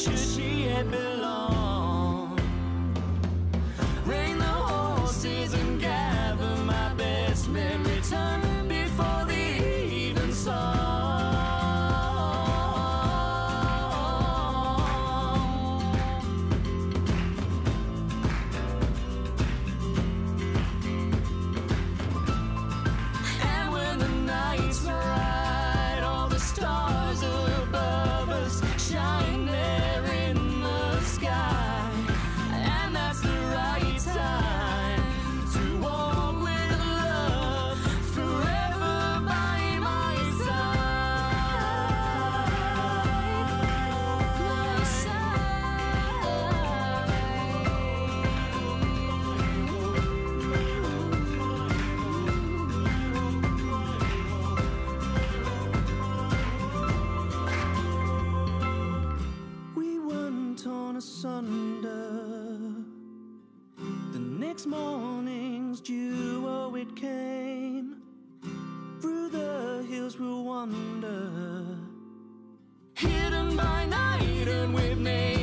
Just The next morning's dew, oh, it came. Through the hills we'll wander. Hidden by night and we've made.